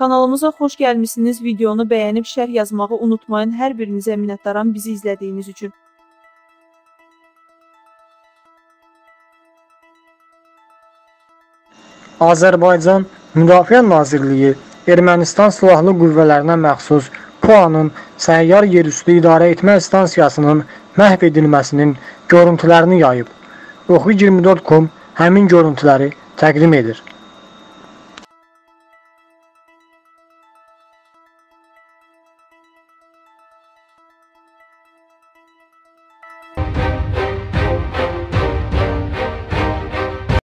Kanalımıza xoş gəlmisiniz. Videonu bəyənib şərh yazmağı unutmayın. Hər birinizə minnətdaram bizi izlədiyiniz üçün. Azərbaycan Müdafiə Nazirliyi Ermənistan Silahlı Qüvvələrinə məxsus PUA-nın səyyar yerüstü idarə etmə stansiyasının məhv edilməsinin görüntülərini yayıb. Oxu24.com həmin görüntüləri təqdim edir.